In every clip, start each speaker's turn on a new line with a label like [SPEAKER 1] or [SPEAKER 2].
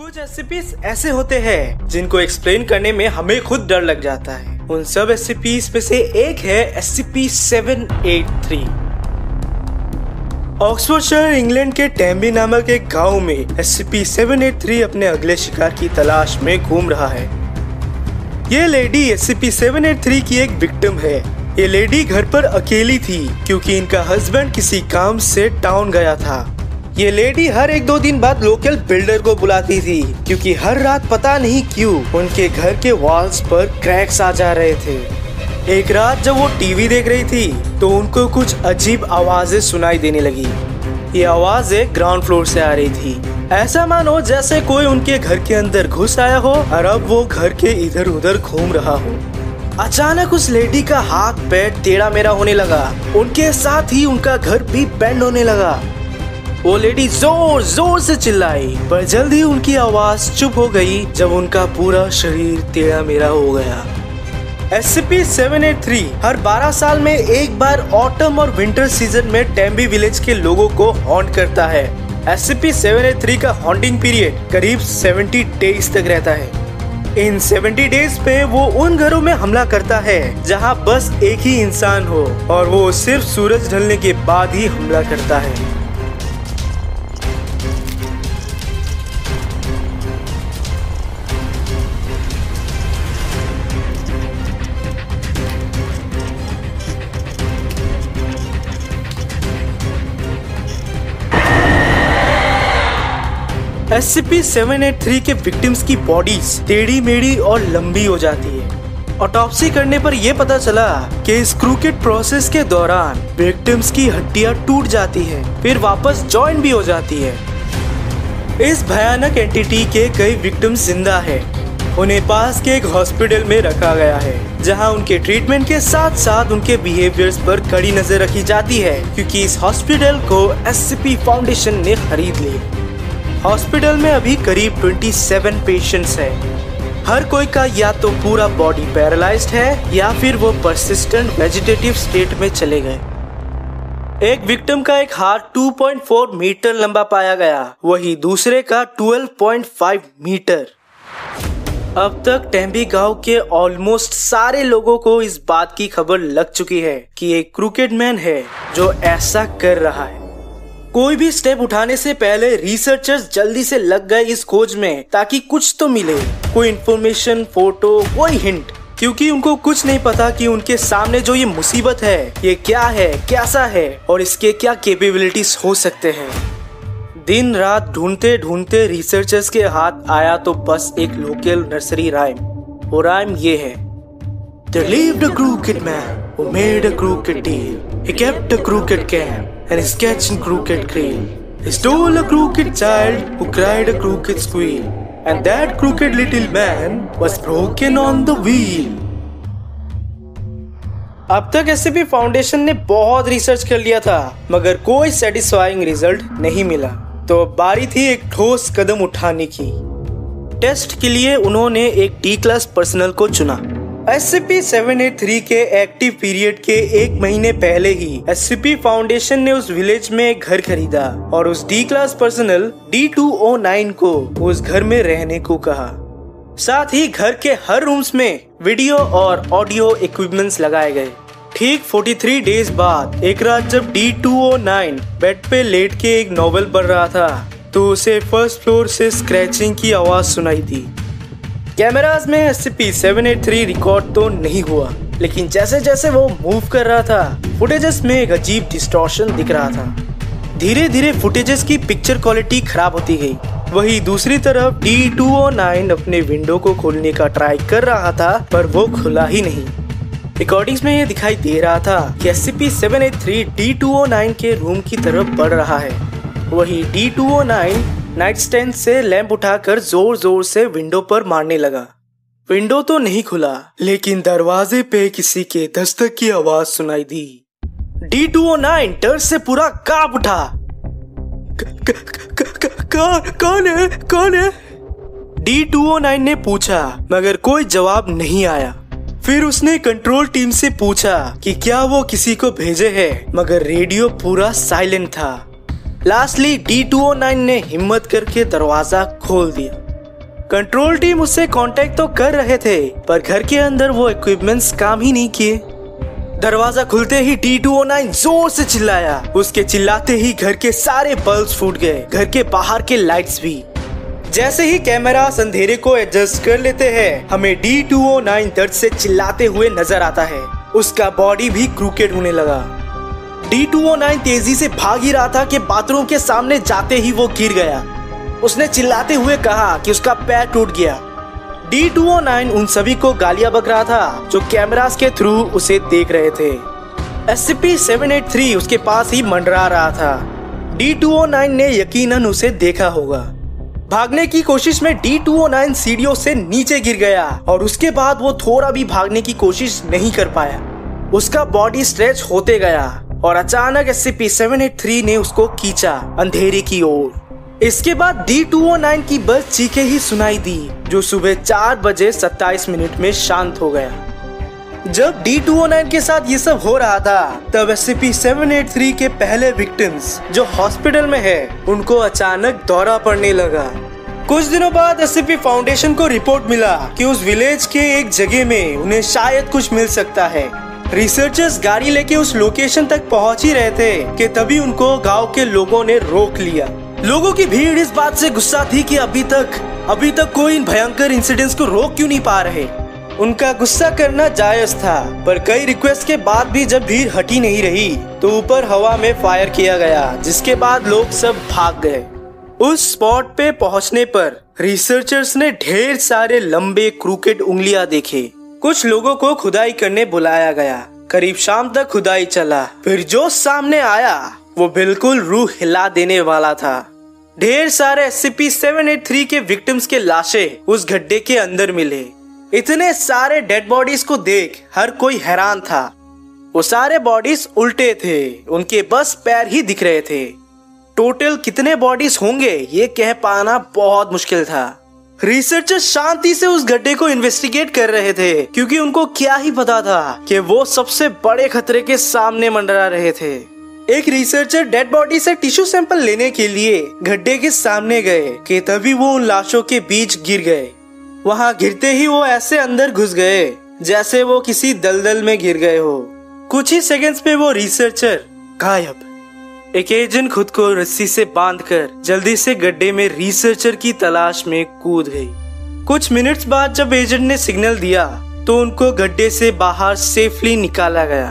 [SPEAKER 1] कुछ एससीपी ऐसे होते हैं, जिनको एक्सप्लेन करने में हमें खुद डर लग जाता है। उन सब एससीपी में से एक है एट थ्री ऑक्सफोर्डशायर इंग्लैंड के टैम्बी नामक एक गाँव में एट थ्री अपने अगले शिकार की तलाश में घूम रहा है। ये लेडी एट थ्री की एक विक्टिम है। ये लेडी घर पर अकेली थी, क्योंकि इनका हस्बैंड किसी काम से टाउन गया था। ये लेडी हर एक दो दिन बाद लोकल बिल्डर को बुलाती थी, क्योंकि हर रात पता नहीं क्यों उनके घर के वॉल्स पर क्रैक्स आ जा रहे थे। एक रात जब वो टीवी देख रही थी तो उनको कुछ अजीब आवाज़ें सुनाई देने लगी। ये आवाज़ें ग्राउंड फ्लोर से आ रही थी। ऐसा मानो जैसे कोई उनके घर के अंदर घुस आया हो और अब वो घर के इधर उधर घूम रहा हो। अचानक उस लेडी का हाथ, पैर टेढ़ा मेरा होने लगा। उनके साथ ही उनका घर भी बेंड होने लगा। वो लेडी ज़ोर ज़ोर से चिल्लाई, पर जल्दी उनकी आवाज़ चुप हो गई जब उनका पूरा शरीर टेढ़ा मेरा हो गया। एस थ्री हर 12 साल में एक बार ऑटम और विंटर सीज़न में टेम्बी विलेज के लोगों को हॉन्ट करता है। एस थ्री का हॉन्टिंग पीरियड करीब 70 डेज़ तक रहता है। इन 70 डेज़ पे वो उन घरों में हमला करता है जहाँ बस एक ही इंसान हो और वो सिर्फ़ सूरज ढलने के बाद ही हमला करता है। एस सी के विक्टिम्स की बॉडीज टेढ़ी मेढ़ी और लंबी हो जाती है। ऑटोप्सी करने पर यह पता चला कि इस क्रूकेट प्रोसेस के दौरान विक्टिम्स की हड्डियाँ टूट जाती है, फिर वापस ज्वाइन भी हो जाती है। इस भयानक एंटिटी के कई विक्टिम्स ज़िंदा है। उन्हें पास के एक हॉस्पिटल में रखा गया है, जहाँ उनके ट्रीटमेंट के साथ साथ उनके बिहेवियर्स पर कड़ी नज़र रखी जाती है, क्योंकि इस हॉस्पिटल को SCP फाउंडेशन ने खरीद ली हॉस्पिटल में अभी करीब 27 पेशेंट्स हैं। हर कोई का या तो पूरा बॉडी पैरालाइज्ड है, या फिर वो परसिस्टेंट वेजिटेटिव स्टेट में चले गए। एक विक्टिम का एक हाथ 2.4 मीटर लंबा पाया गया, वही दूसरे का 12.5 मीटर अब तक टेम्बी गाँव के ऑलमोस्ट सारे लोगों को इस बात की खबर लग चुकी है कि एक क्रिकेट मैन है जो ऐसा कर रहा है। कोई भी स्टेप उठाने से पहले रिसर्चर्स जल्दी से लग गए इस खोज में, ताकि कुछ तो मिले। कोई इन्फॉर्मेशन फ़ोटो कोई हिंट क्योंकि उनको कुछ नहीं पता कि उनके सामने जो ये मुसीबत है, ये क्या है, कैसा है, और इसके क्या कैपेबिलिटीज हो सकते हैं। दिन रात ढूंढते ढूंढते रिसर्चर्स के हाथ आया तो बस एक लोकल नर्सरी राइम वो राइम ये है। There lived a crooked man who made a crooked deal. He kept a crooked camp. And his catching crooked creel. He stole a crooked child who cried a crooked squeal. And that crooked little man was broken on the wheel. अब तक S foundation ने बहुत research कर लिया था मगर कोई satisfying result नहीं मिला तो बारी थी एक ठोस कदम उठाने की टेस्ट के लिए उन्होंने एक डी क्लास पर्सनल को चुना एस थ्री के एक्टिव पीरियड के एक महीने पहले ही एससीपी फाउंडेशन ने उस विलेज में एक घर खरीदा और उस D class personnel D two O nine को उस घर में रहने को कहा। साथ ही घर के हर रूम्स में वीडियो और ऑडियो इक्विपमेंट्स लगाए गए। ठीक 43 डेज़ बाद, एक रात जब D two O nine bed पे लेट के एक नॉवल पढ़ रहा था तो उसे फ़र्स्ट फ्लोर से स्क्रैचिंग की आवाज़ सुनाई दी। कैमराज में एस सी रिकॉर्ड तो नहीं हुआ, लेकिन जैसे जैसे वो मूव कर रहा था फुटेजेस में एक अजीब डिस्टॉर्शन दिख रहा था। धीरे धीरे फुटेजेस की पिक्चर क्वालिटी खराब होती गई। वही दूसरी तरफ़ D209 अपने विंडो को खोलने का ट्राई कर रहा था, पर वो खुला ही नहीं। रिकॉर्डिंग्स में ये दिखाई दे रहा था कि एस सी D209 के रूम की तरफ़ बढ़ रहा है। वही D209 नाइट स्टैंड से लैंप उठाकर ज़ोर ज़ोर से विंडो पर मारने लगा। विंडो तो नहीं खुला, लेकिन दरवाजे पे किसी के दस्तक की आवाज़ सुनाई दी। डी टू ओ नाइन डर से पूरा काँप उठा। कौन है कौन है? डी टू ओ नाइन ने पूछा, मगर कोई जवाब नहीं आया। फिर उसने कंट्रोल टीम से पूछा कि क्या वो किसी को भेजे है, मगर रेडियो पूरा साइलेंट था। लास्टली डी टू ने हिम्मत करके दरवाज़ा खोल दिया। कंट्रोल टीम उससे कांटेक्ट तो कर रहे थे, पर घर के अंदर वो इक्विपमेंट्स काम ही नहीं किए। दरवाज़ा खुलते ही डी टू ओ नाइन ज़ोर से चिल्लाया। उसके चिल्लाते ही घर के सारे बल्ब फूट गए, घर के बाहर के लाइट्स भी। जैसे ही कैमरा अंधेरे को एडजस्ट कर लेते हैं, हमें डी टू ओ नाइन दर्द से चिल्लाते हुए नज़र आता है। उसका बॉडी भी क्रूकेट होने लगा। डी टू तेज़ी से भाग ही रहा था कि बाथरूम के सामने जाते ही वो गिर गया। उसने चिल्लाते हुए कहा कि उसका पैर टूट गया। डी टू उन सभी को गालियाँ बक रहा था जो कैमरास के थ्रू उसे देख रहे थे। एस थ्री उसके पास ही मंडरा रहा था। डी टू ने यकीनन उसे देखा होगा। भागने की कोशिश में डी टू सीढ़ियों से नीचे गिर गया और उसके बाद वो थोड़ा भी भागने की कोशिश नहीं कर पाया। उसका बॉडी स्ट्रेच होते गया। और अचानक S C P seven eight three ने उसको खींचा अंधेरे की ओर। इसके बाद डी टू ओ नाइन की बस चीखे ही सुनाई दी, जो सुबह चार बजे सत्ताईस मिनट में शांत हो गया। जब डी टू ओ नाइन के साथ ये सब हो रहा था, तब S C P seven eight three के पहले विक्टिम्स जो हॉस्पिटल में है, उनको अचानक दौरा पड़ने लगा। कुछ दिनों बाद एस फाउंडेशन को रिपोर्ट मिला कि उस विलेज के एक जगह में उन्हें शायद कुछ मिल सकता है। रिसर्चर्स गाड़ी लेके उस लोकेशन तक पहुँच ही रहे थे कि तभी उनको गाँव के लोगों ने रोक लिया। लोगों की भीड़ इस बात से गुस्सा थी कि अभी तक अभी तक कोई इन भयंकर इंसिडेंट्स को रोक क्यों नहीं पा रहे। उनका गुस्सा करना जायज़ था, पर कई रिक्वेस्ट के बाद भी जब भीड़ हटी नहीं रही तो ऊपर हवा में फायर किया गया, जिसके बाद लोग सब भाग गए। उस स्पॉट पे पहुँचने पर रिसर्चर्स ने ढेर सारे लंबे क्रूकेट उंगलियाँ देखे। कुछ लोगों को खुदाई करने बुलाया गया। करीब शाम तक खुदाई चला। फिर जो सामने आया, वो बिल्कुल रूह हिला देने वाला था। ढेर सारे एस सी के विक्टिम्स के लाशें उस गड्ढे के अंदर मिले। इतने सारे डेड बॉडीज को देख हर कोई हैरान था। वो सारे बॉडीज उल्टे थे, उनके बस पैर ही दिख रहे थे। टोटल कितने बॉडीज होंगे, ये कह पाना बहुत मुश्किल था। रिसर्चर शांति से उस गड्ढे को इन्वेस्टिगेट कर रहे थे, क्योंकि उनको क्या ही पता था कि वो सबसे बड़े खतरे के सामने मंडरा रहे थे। एक रिसर्चर डेड बॉडी से टिश्यू सैंपल लेने के लिए गड्ढे के सामने गए कि तभी वो उन लाशों के बीच गिर गए। वहाँ गिरते ही वो ऐसे अंदर घुस गए, जैसे वो किसी दलदल में गिर गए हो। कुछ ही सेकंड्स में वो रिसर्चर गायब। एक एजेंट खुद को रस्सी से बांधकर जल्दी से गड्ढे में रिसर्चर की तलाश में कूद गई। कुछ मिनट्स बाद जब एजेंट ने सिग्नल दिया तो उनको गड्ढे से बाहर सेफली निकाला गया।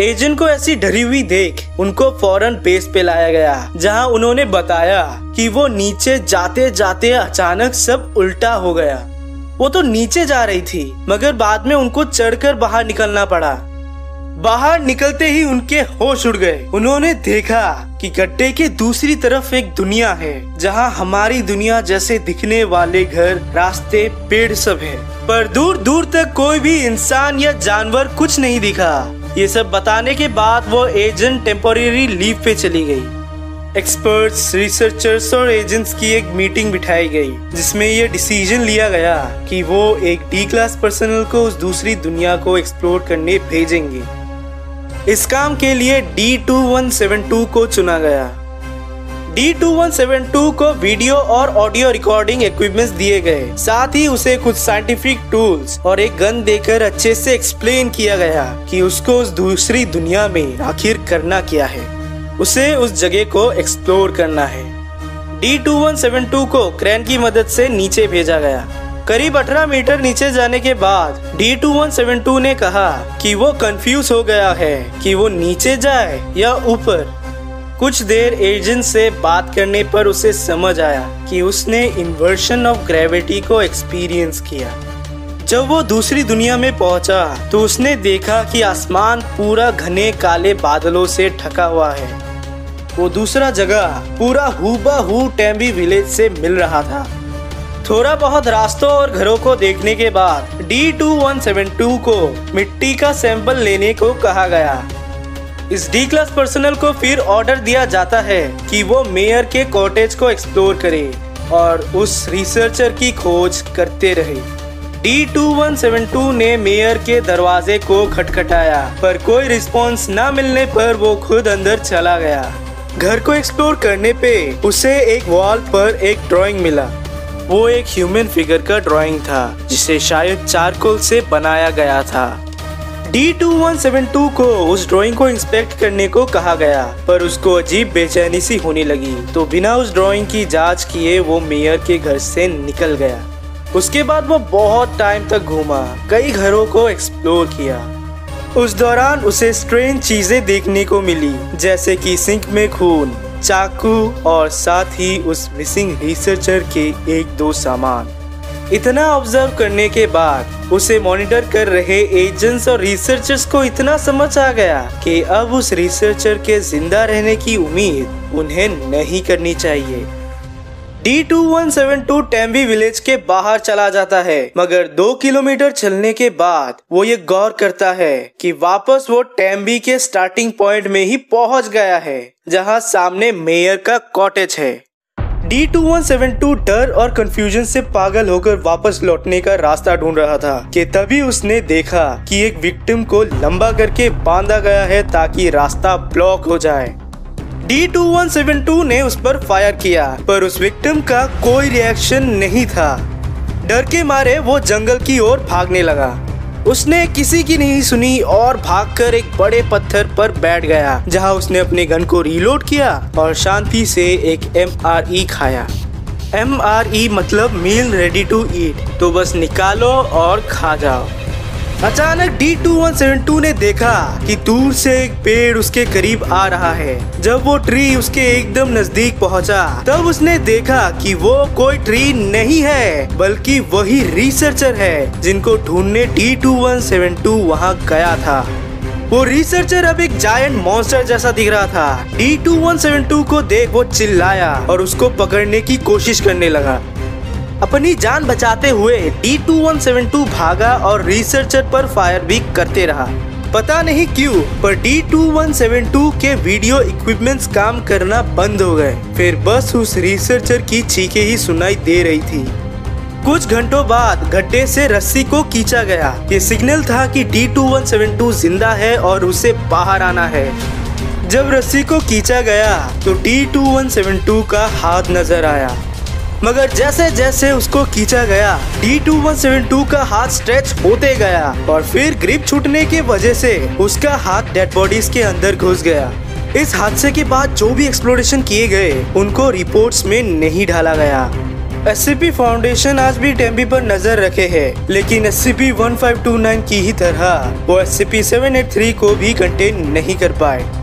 [SPEAKER 1] एजेंट को ऐसी डरी हुई देख उनको फ़ौरन बेस पे लाया गया, जहाँ उन्होंने बताया कि वो नीचे जाते जाते अचानक सब उल्टा हो गया। वो तो नीचे जा रही थी, मगर बाद में उनको चढ़कर बाहर निकलना पड़ा। बाहर निकलते ही उनके होश उड़ गए। उन्होंने देखा कि गड्ढे के दूसरी तरफ़ एक दुनिया है, जहाँ हमारी दुनिया जैसे दिखने वाले घर, रास्ते, पेड़ सब है। पर दूर दूर तक कोई भी इंसान या जानवर कुछ नहीं दिखा। ये सब बताने के बाद वो एजेंट टेम्पोरेरी लीव पे चली गई। एक्सपर्ट्स, रिसर्चर्स और एजेंट्स की एक मीटिंग बिठाई गई, जिसमें ये डिसीज़न लिया गया कि वो एक डी क्लास पर्सनल को उस दूसरी दुनिया को एक्सप्लोर करने भेजेंगे। इस काम के लिए D two one seven two को चुना गया। D two one seven two को वीडियो और ऑडियो रिकॉर्डिंग इक्विपमेंट्स दिए गए। साथ ही उसे कुछ साइंटिफिक टूल्स और एक गन देकर अच्छे से एक्सप्लेन किया गया कि उसको उस दूसरी दुनिया में आखिर करना क्या है। उसे उस जगह को एक्सप्लोर करना है। D two one seven two को क्रेन की मदद से नीचे भेजा गया। करीब 18 मीटर नीचे जाने के बाद D two one seven two ने कहा कि वो कंफ्यूज हो गया है कि वो नीचे जाए या ऊपर। कुछ देर एजेंट से बात करने पर उसे समझ आया कि उसने इन्वर्शन ऑफ़ ग्रेविटी को एक्सपीरियंस किया। जब वो दूसरी दुनिया में पहुँचा तो उसने देखा कि आसमान पूरा घने काले बादलों से ढका हुआ है। वो दूसरा जगह पूरा हुबा हु टेम्बी विलेज से मिल रहा था। थोड़ा बहुत रास्तों और घरों को देखने के बाद D two one seven two को मिट्टी का सैंपल लेने को कहा गया। इस डी क्लास पर्सनल को फिर ऑर्डर दिया जाता है कि वो मेयर के कॉटेज को एक्सप्लोर करे और उस रिसर्चर की खोज करते रहे। D two one seven two ने मेयर के दरवाजे को खटखटाया, पर कोई रिस्पॉन्स न मिलने पर वो खुद अंदर चला गया। घर को एक्सप्लोर करने पे उसे एक वॉल पर एक ड्राइंग मिला। वो एक ह्यूमन फिगर का ड्राइंग था, जिसे शायद चारकोल से बनाया गया था। D two one seven two को उस ड्राइंग को इंस्पेक्ट करने को कहा गया, पर उसको अजीब बेचैनी सी होने लगी। तो बिना उस ड्राइंग की जाँच किए वो मेयर के घर से निकल गया। उसके बाद वो बहुत टाइम तक घूमा, कई घरों को एक्सप्लोर किया। उस दौरान उसे स्ट्रेन चीज़ें देखने को मिली, जैसे कि सिंक में खून। चाकू और साथ ही उस मिसिंग रिसर्चर के एक दो सामान। इतना ऑब्ज़र्व करने के बाद उसे मॉनिटर कर रहे एजेंट्स और रिसर्चर्स को इतना समझ आ गया कि अब उस रिसर्चर के ज़िंदा रहने की उम्मीद उन्हें नहीं करनी चाहिए। D two one seven two Tembi village के बाहर चला जाता है, मगर दो किलोमीटर चलने के बाद वो ये गौर करता है कि वापस वो टेम्बी के स्टार्टिंग पॉइंट में ही पहुँच गया है, जहाँ सामने मेयर का कॉटेज है। D two one seven two डर और कंफ्यूजन से पागल होकर वापस लौटने का रास्ता ढूंढ रहा था, कि तभी उसने देखा कि एक विक्टिम को लंबा करके बांधा गया है ताकि रास्ता ब्लॉक हो जाए। D two one seven two ने उस पर फायर किया, पर उस विक्टिम का कोई रिएक्शन नहीं था। डर के मारे वो जंगल की ओर भागने लगा। उसने किसी की नहीं सुनी और भागकर एक बड़े पत्थर पर बैठ गया, जहाँ उसने अपने गन को रीलोड किया और शांति से एक एमआरई खाया। एमआरई मतलब मील रेडी टू ईट तो बस निकालो और खा जाओ। अचानक D two one seven two ने देखा कि दूर से एक पेड़ उसके करीब आ रहा है। जब वो ट्री उसके एकदम नज़दीक पहुँचा, तब उसने देखा कि वो कोई ट्री नहीं है, बल्कि वही रिसर्चर है, जिनको ढूँढने D two one seven two वहाँ गया था। वो रिसर्चर अब एक जायंट मॉन्स्टर जैसा दिख रहा था। D two one seven two को देख वो चिल्लाया और उसको पकड़ने की कोशिश करने लगा। अपनी जान बचाते हुए D two one seven two भागा और रिसर्चर पर फायर भी करते रहा। पता नहीं क्यों, पर D two one seven two के वीडियो इक्विपमेंट्स काम करना बंद हो गए। फिर बस उस रिसर्चर की चीखें ही सुनाई दे रही थी। कुछ घंटों बाद गड्ढे से रस्सी को खींचा गया ये सिग्नल था कि D two one seven two ज़िंदा है और उसे बाहर आना है। जब रस्सी को खींचा गया तो D two one seven two का हाथ नज़र आया। मगर जैसे जैसे उसको खींचा गया D two one seven two का हाथ स्ट्रेच होते गया और फिर ग्रिप छूटने की वजह से उसका हाथ डेड बॉडीज के अंदर घुस गया। इस हादसे के बाद जो भी एक्सप्लोरेशन किए गए, उनको रिपोर्ट्स में नहीं ढाला गया। एससीपी फाउंडेशन आज भी टेम्बी पर नज़र रखे है, लेकिन एस सी की ही तरह वो एस को भी कंटेन नहीं कर पाए।